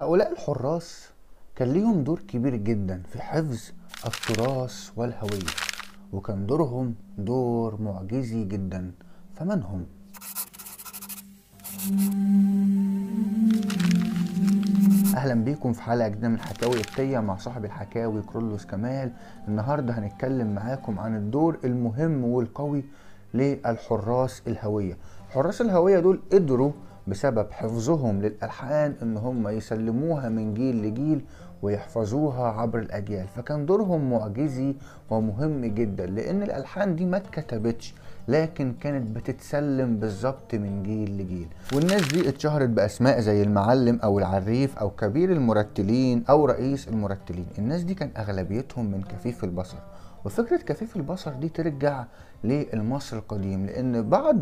هؤلاء الحراس كان ليهم دور كبير جدا في حفظ التراث والهوية وكان دورهم دور معجزي جدا. فمن هم؟ أهلا بيكم في حلقة جديدة من حكاوي قبطيه مع صاحب الحكاوي كرولوس كمال. النهارده هنتكلم معاكم عن الدور المهم والقوي للحراس الهوية. حراس الهوية دول قدروا بسبب حفظهم للألحان إن هم يسلموها من جيل لجيل ويحفظوها عبر الأجيال. فكان دورهم معجزي ومهم جدا لأن الألحان دي ما اتكتبتش لكن كانت بتتسلم بالظبط من جيل لجيل. والناس دي اتشهرت بأسماء زي المعلم أو العريف أو كبير المرتلين أو رئيس المرتلين. الناس دي كان أغلبيتهم من كفيف البصر. وفكرة كفيف البصر دي ترجع للمصري القديم لأن بعض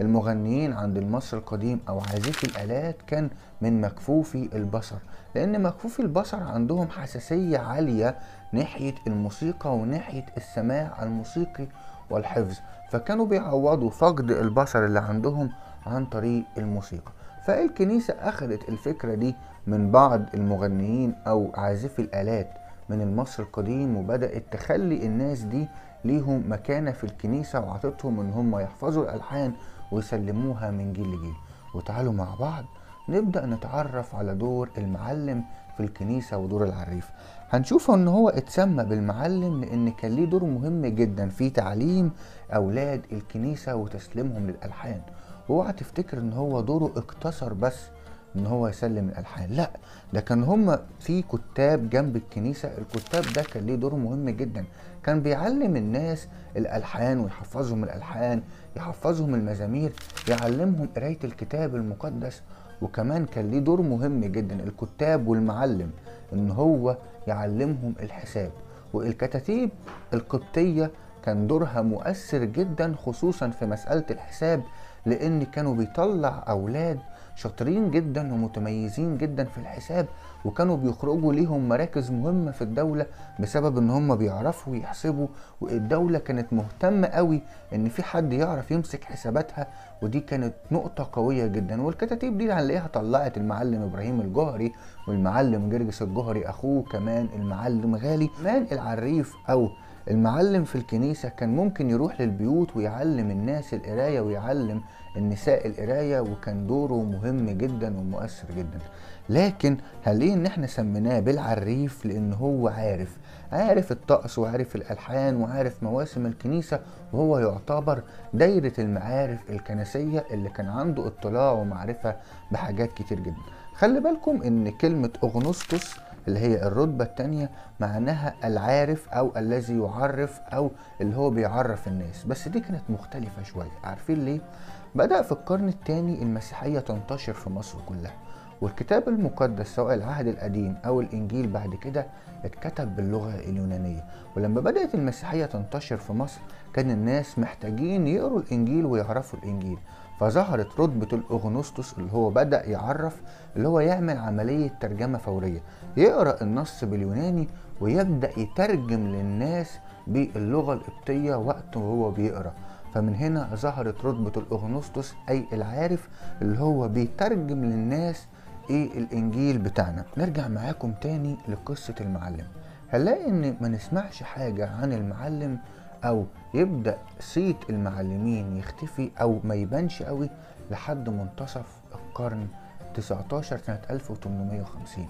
المغنيين عند المصري القديم أو عازفي الآلات كان من مكفوفي البصر لأن مكفوفي البصر عندهم حساسية عالية ناحية الموسيقى وناحية السماع الموسيقي والحفظ فكانوا بيعوضوا فقد البصر اللي عندهم عن طريق الموسيقى. فالكنيسة أخذت الفكرة دي من بعض المغنيين أو عازفي الآلات من المصري القديم وبدأت تخلي الناس دي ليهم مكانة في الكنيسة وعطتهم إن هم يحفظوا الألحان ويسلموها من جيل لجيل. وتعالوا مع بعض نبدأ نتعرف على دور المعلم في الكنيسة ودور العريف. هنشوف إن هو اتسمى بالمعلم لأن كان ليه دور مهم جدا في تعليم أولاد الكنيسة وتسليمهم للألحان. واوعى تفتكر إن هو دوره اقتصر بس إن هو يسلم الألحان. لا ده كان هم في كتاب جنب الكنيسة الكتاب ده كان ليه دور مهم جدا. كان بيعلم الناس الألحان ويحفظهم الألحان يحفظهم المزامير يعلمهم قراية الكتاب المقدس وكمان كان ليه دور مهم جدا. الكتاب والمعلم إن هو يعلمهم الحساب. والكتاتيب القبطية كان دورها مؤثر جدا خصوصا في مسألة الحساب لأن كانوا بيطلع أولاد شاطرين جدا ومتميزين جدا في الحساب وكانوا بيخرجوا ليهم مراكز مهمة في الدولة بسبب إن هم بيعرفوا يحسبوا والدولة كانت مهتمة قوي إن في حد يعرف يمسك حساباتها ودي كانت نقطة قوية جدا. والكتاتيب دي هنلاقيها طلعت المعلم إبراهيم الجوهري والمعلم جرجس الجوهري أخوه كمان المعلم غالي كمان العريف أو المعلم في الكنيسة كان ممكن يروح للبيوت ويعلم الناس القراية ويعلم النساء القراية وكان دوره مهم جدا ومؤثر جدا. لكن هنلاقيه إن إحنا سميناه بالعريف لأن هو عارف عارف الطقس وعارف الألحان وعارف مواسم الكنيسة وهو يعتبر دايرة المعارف الكنسية اللي كان عنده اطلاع ومعرفة بحاجات كتير جدا. خلي بالكم إن كلمة أغنسطس اللي هي الرتبة التانية معناها العارف أو الذي يعرف أو اللي هو بيعرف الناس. بس دي كانت مختلفة شوية. عارفين ليه؟ بدأ في القرن الثاني المسيحية تنتشر في مصر كلها. والكتاب المقدس سواء العهد القديم أو الإنجيل بعد كده اتكتب باللغة اليونانية. ولما بدأت المسيحية تنتشر في مصر كان الناس محتاجين يقروا الإنجيل ويعرفوا الإنجيل. فظهرت رتبة الأغنسطس اللي هو بدأ يعرف اللي هو يعمل عملية ترجمة فورية. يقرأ النص باليوناني ويبدأ يترجم للناس باللغة القبطية وقت وهو بيقرأ. فمن هنا ظهرت رتبة الأغنسطس أي العارف اللي هو بيترجم للناس إيه الإنجيل بتاعنا. نرجع معاكم تاني لقصة المعلم. هنلاقي إن ما نسمعش حاجة عن المعلم أو يبدأ صيت المعلمين يختفي أو ما يبانش قوي لحد منتصف القرن 19 سنة 1850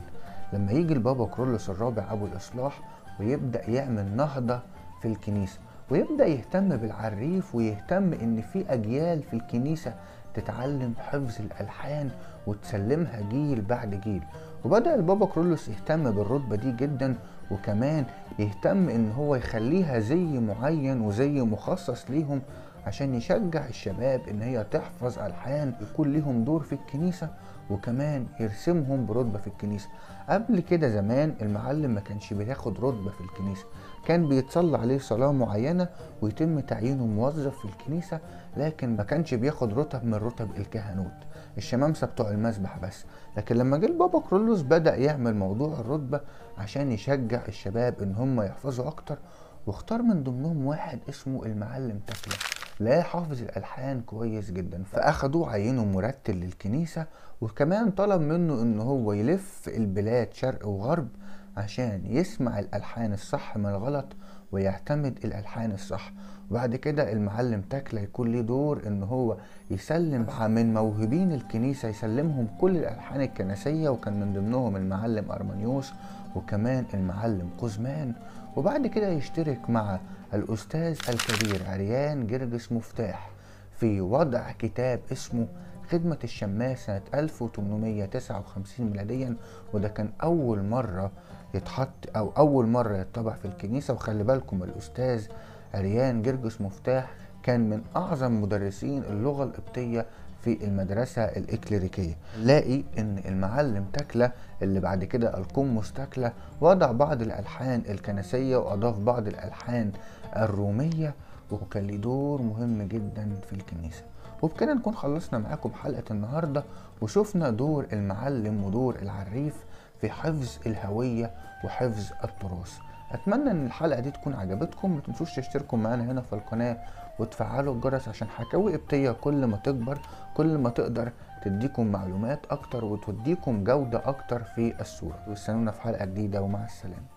لما يجي البابا كرولوس الرابع أبو الإصلاح ويبدأ يعمل نهضة في الكنيسة ويبدأ يهتم بالعريف ويهتم إن في أجيال في الكنيسة تتعلم حفظ الألحان وتسلمها جيل بعد جيل. وبدأ البابا كرولوس يهتم بالرتبة دي جدا وكمان يهتم إن هو يخليها زي معين وزي مخصص ليهم عشان يشجع الشباب إن هي تحفظ ألحان يكون ليهم دور في الكنيسة وكمان يرسمهم برتبة في الكنيسة. قبل كده زمان المعلم ما كانش بياخد رتبة في الكنيسة. كان بيتصلى عليه صلاة معينة ويتم تعيينه موظف في الكنيسة لكن ما كانش بياخد رتب من رتب الكهنوت. الشمامسه بتوع المسبح بس. لكن لما جه البابا كرولوس بدأ يعمل موضوع الرتبة عشان يشجع الشباب إن هم يحفظوا أكتر واختار من ضمنهم واحد اسمه المعلم تكله لا حافظ الألحان كويس جدا فأخدوه عينه مرتل للكنيسة وكمان طلب منه إن هو يلف البلاد شرق وغرب عشان يسمع الألحان الصح من الغلط ويعتمد الألحان الصح. وبعد كده المعلم تكلا يكون ليه دور إن هو يسلم من موهوبين الكنيسة يسلمهم كل الألحان الكنسية وكان من ضمنهم المعلم ارمانيوس وكمان المعلم قزمان. وبعد كده يشترك مع الأستاذ الكبير عريان جرجس مفتاح في وضع كتاب اسمه خدمة الشماس سنة 1859 ميلاديا وده كان أول مرة يتحط أو أول مرة يطبع في الكنيسة. وخلي بالكم الأستاذ عريان جرجس مفتاح كان من أعظم مدرسين اللغة القبطية في المدرسة الإكليريكية. نلاقي إن المعلم تكلة اللي بعد كده القمص تكلة وضع بعض الألحان الكنسية وأضاف بعض الألحان الرومية وكان ليه دور مهم جدا في الكنيسة. وبكده نكون خلصنا معاكم حلقة النهاردة وشفنا دور المعلم ودور العريف في حفظ الهوية وحفظ التراث. أتمنى إن الحلقة دي تكون عجبتكم ما تنسوش تشتركوا معانا هنا في القناة وتفعلوا الجرس عشان حكاوي قبطيه كل ما تكبر كل ما تقدر تديكم معلومات أكتر وتديكم جودة أكتر في الصورة. واستنونا في حلقة جديدة ومع السلامة.